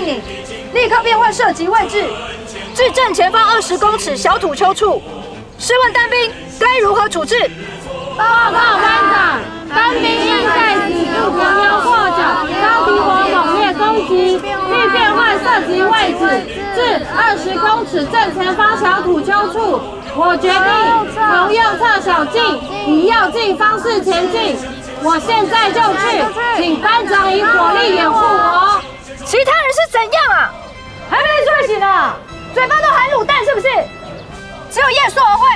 你立刻变换射击位置，至正前方二十公尺小土丘处。试问单兵该如何处置？报告班长，单兵应在此处停留过久，遭敌火猛烈攻击，欲变换射击位置至二十公尺正前方小土丘处。我决定从右侧小径以右进方式前进。我现在就去，请班长以火力掩护我。其他人是怎样啊？还没睡醒呢，嘴巴都含卤蛋是不是？只有叶硕儿会。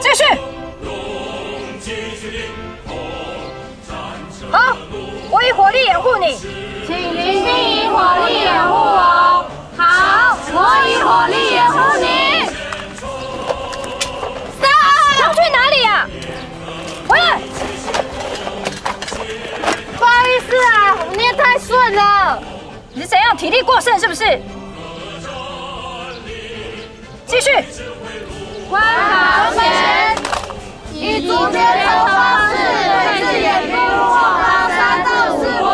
继续。好，我以火力掩护你，请林兵以火力掩护我。好，我捏太顺了。你是怎样体力过剩是不是？继续。观察前，以竹节头方式对着眼兵后方三到五步。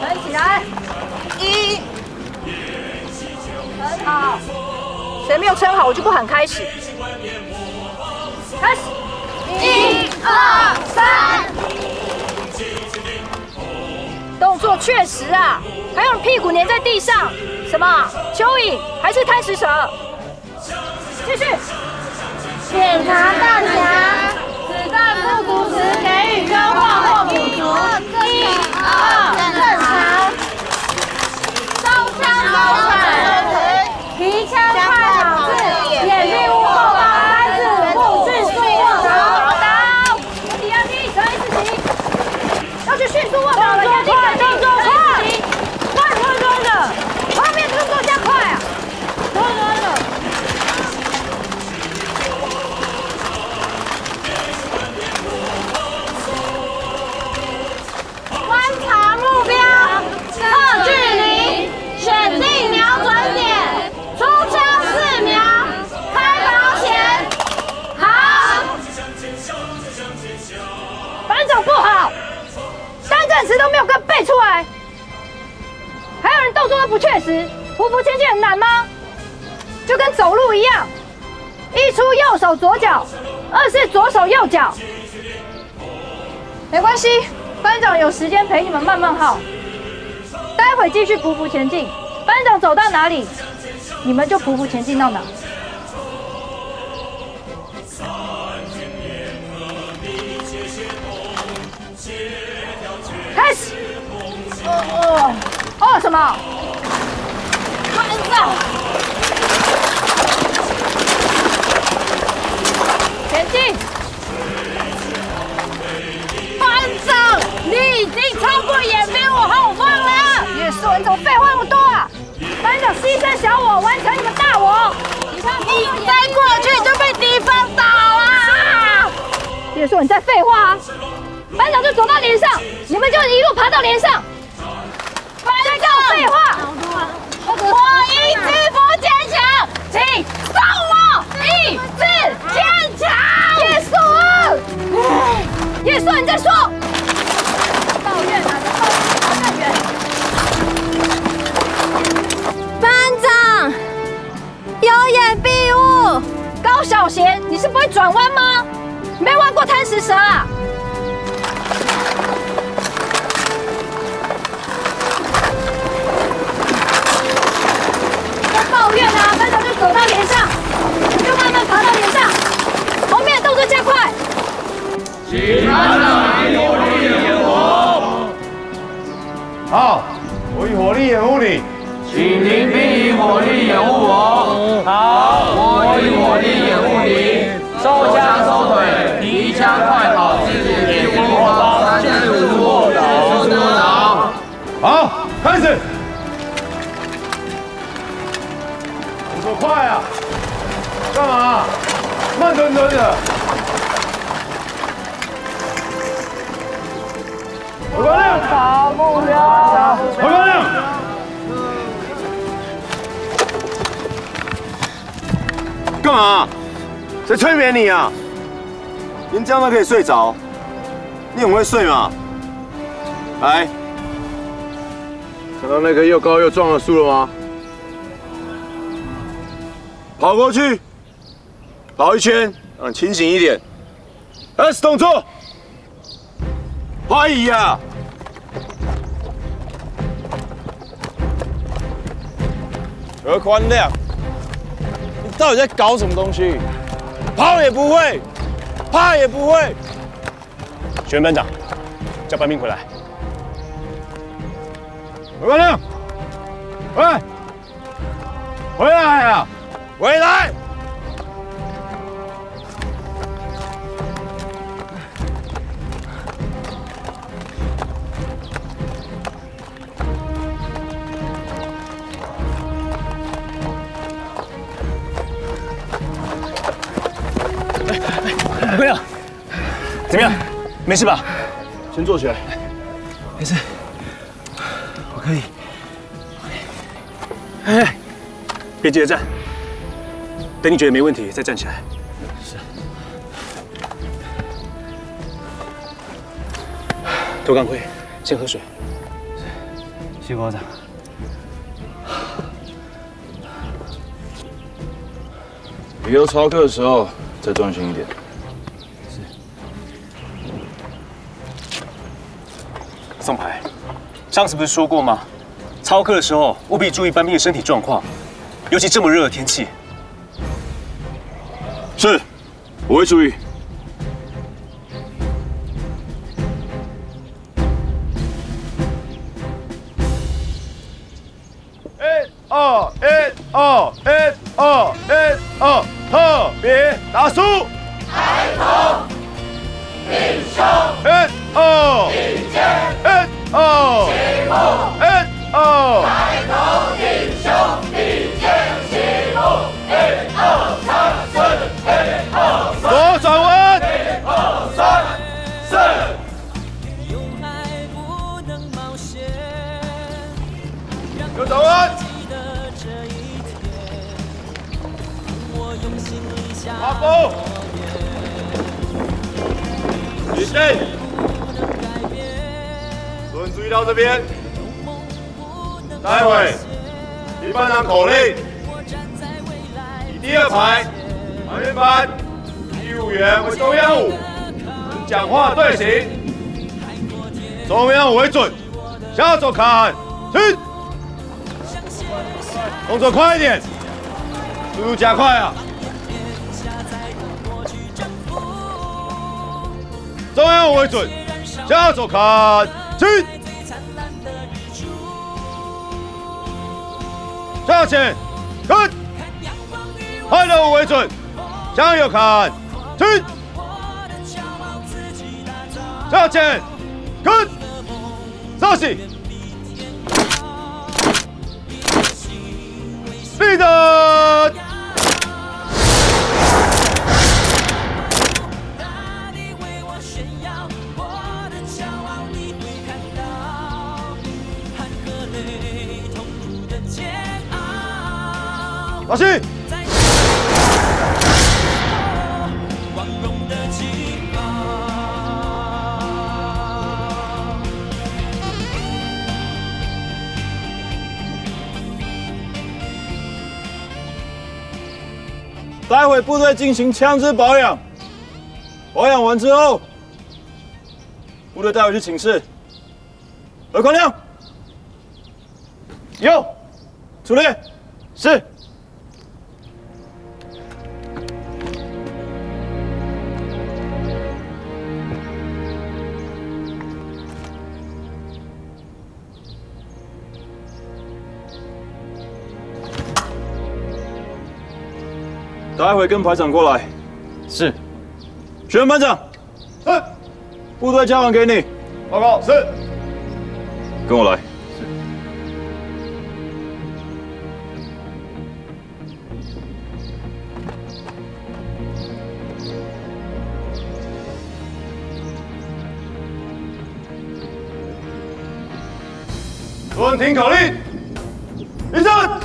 撑起来。一。很好。谁没有撑好，我就不喊开始。开始。一二三。动作确实啊，还有屁股粘在地上，什么？蚯蚓还是贪食蛇？继续。检查弹夹，子弹不足时给予更换或补足。一、二，正常。收枪二是左手右脚，没关系，班长有时间陪你们慢慢耗，待会继续匍匐前进，班长走到哪里，你们就匍匐前进到哪。开始。哦哦哦，什么？班长，进！班长，你已经超过眼兵我后方了。叶硕，你怎么废话那么多啊？班长牺牲小我，完成你们大我。你再过去就被敌方打了。叶硕，你在废话啊！班长就走到脸上，你们就一路爬到脸上。班长，废话！我意志不坚强，请送我意志坚强。叶硕，叶硕，你再说。抱怨啊，抱怨，远。班长，有眼蔽物。高小贤，你是不会转弯吗？你没玩过贪食蛇啊？不抱怨啊，班长就走到连上，你就慢慢爬到连上，后面动作加快。请班长以火力掩护我。好，我以火力掩护你。请林兵以火力掩护我。好，我以火力掩护你。收枪收腿，提枪快跑，至掩蔽物后方三至五步，迅速握手。好，开始。动作快啊！干嘛？慢吞吞的。回光亮，打目标。回光亮。干嘛？谁催眠你啊？连这样都可以睡着？你很会睡嘛？来，看到那个又高又壮的树了吗？跑过去，跑一圈，让清醒一点。S 动作，怀疑啊！何宽亮，你到底在搞什么东西？跑也不会，怕也不会。全班长，叫班兵回来。何宽亮，喂，回来啊！回来！没事吧？先坐起来。没事，我可以。哎，别急着站，等你觉得没问题再站起来。是。脱钢盔，先喝水。谢谢班长。以后操课的时候再专心一点。上次不是说过吗？操课的时候务必注意班兵的身体状况，尤其这么热的天气。是，我会注意。立正，轮注意到这边。待会，一班长口令，以第二排航员班第五员为中央舞，讲话队形，中央舞为准，下手砍，停，动作快一点，速度加快啊！中央为准，向左看齐，向前看，快乐为准，向右看齐，向前看，稍息，立正。老师，待会部队进行枪支保养，保养完之后，部队带回去寝室。何光亮，有，出列，是。待会跟排长过来。是。学员班长。是。部队交还给你。报告。是。跟我来。是。遵听口令，立正。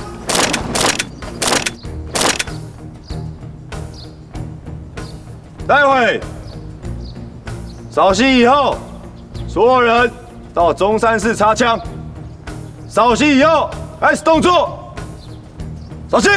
待会稍息以后，所有人到中山市插枪，稍息以后开始动作。稍息。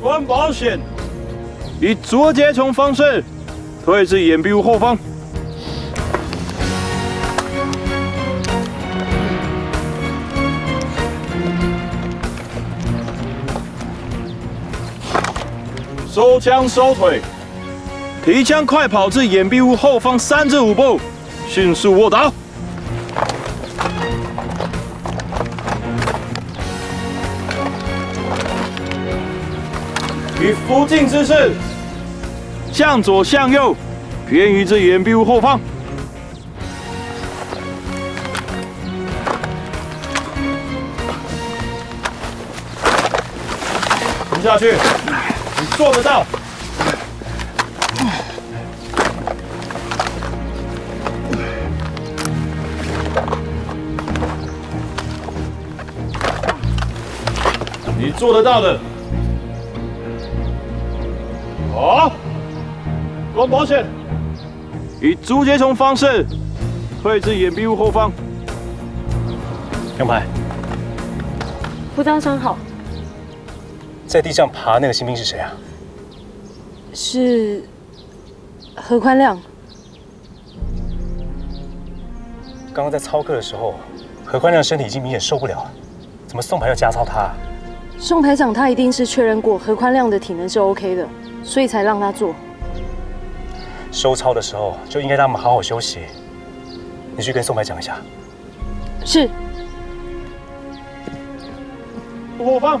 关保险，以左接从方式退至掩蔽物后方。收枪收腿，提枪快跑至掩蔽物后方三至五步，迅速卧倒。以伏静姿势，向左向右，偏移至掩蔽物后方。沉下去，做得到。你做得到的。好，关保险，以竹节虫方式退至掩蔽物后方。杨排，副张长好，在地上爬那个新兵是谁啊？是何宽亮。刚刚在操课的时候，何宽亮身体已经明显受不了了，怎么宋排要加操他啊？宋排长他一定是确认过何宽亮的体能是 OK 的，所以才让他做。收操的时候就应该让他们好好休息。你去跟宋排讲一下。是。我方，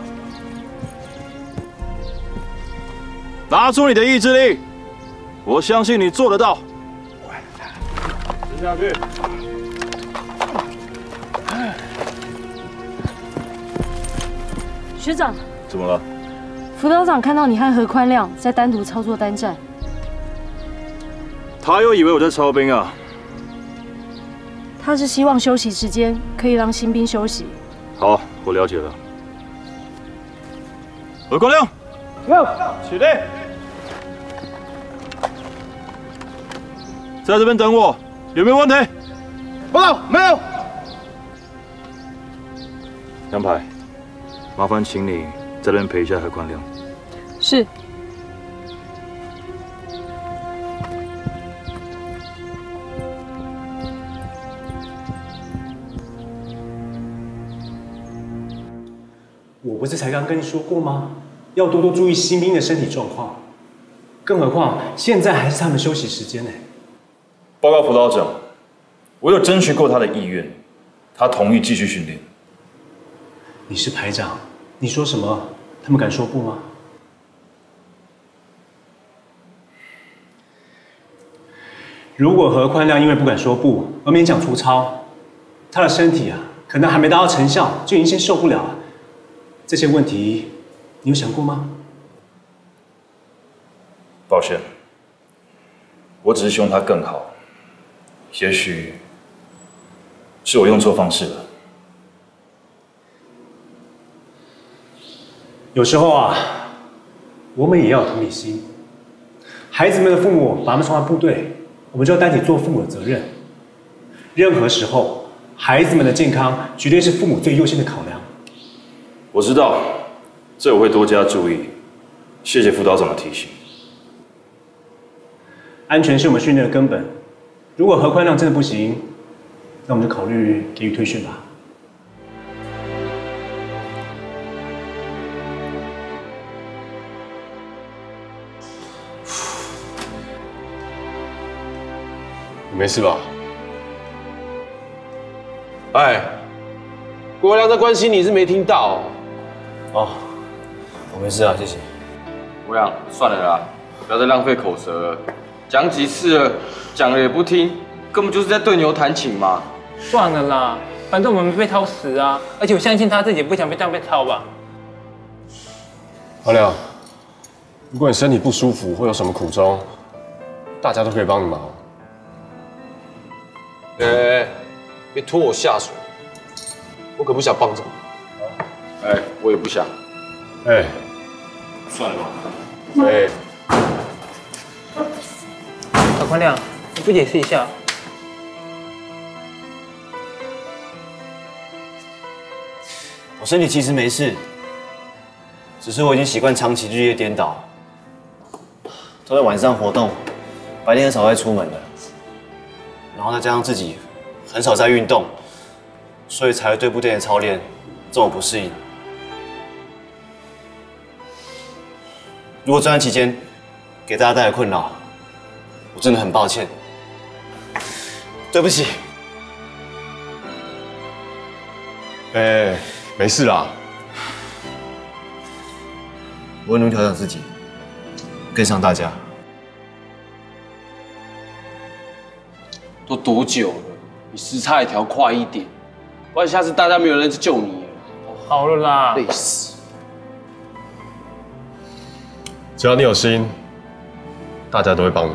拿出你的意志力，我相信你做得到。沉下去。学长，怎么了？辅导长看到你和何宽亮在单独操作单战，他又以为我在操兵啊？他是希望休息时间可以让新兵休息。好，我了解了。何宽亮，有，起立，在这边等我，有没有问题？报告，没有。杨排，麻烦请你在这边陪一下何宽亮。是。我不是才刚跟你说过吗？要多多注意新兵的身体状况，更何况现在还是他们休息时间呢。报告辅导长，我有争取过他的意愿，他同意继续训练。你是排长，你说什么，他们敢说不吗？如果何宽亮因为不敢说不而勉强出操，他的身体啊，可能还没达到成效，就已经先受不了了。这些问题，你有想过吗？抱歉，我只是希望他更好。也许是我用错方式了。有时候啊，我们也要有同理心。孩子们的父母把他们送到部队，我们就要担起做父母的责任。任何时候，孩子们的健康绝对是父母最优先的考量。我知道，这我会多加注意。谢谢辅导长的提醒。安全是我们训练的根本。如果何宽亮真的不行，那我们就考虑给予退训吧。你没事吧？哎，郭亮在关心你是没听到。哦，我没事啊，谢谢。郭亮，算了啦，不要再浪费口舌了。讲几次了，讲了也不听，根本就是在对牛弹琴嘛。算了啦，反正我们没被掏死啊，而且我相信他自己不想被这样被掏吧。阿亮，如果你身体不舒服或有什么苦衷，大家都可以帮你忙。哎，别拖我下水，我可不想帮着你。哎。我也不想。哎，算了吧。哎，小宽亮，你不解释一下？我身体其实没事，只是我已经习惯长期日夜颠倒，都在晚上活动，白天很少再出门的。然后再加上自己很少在运动，所以才会对部队的操练这么不适应。如果这段期间给大家带来困扰，我真的很抱歉，对不起。哎，没事啦，我会努力调整自己，跟上大家。都多久了？你时差也调快一点，不然下次大家没有人去救你了。好了啦，累死！只要你有心，大家都会帮你。